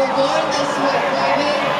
We're going this way, baby.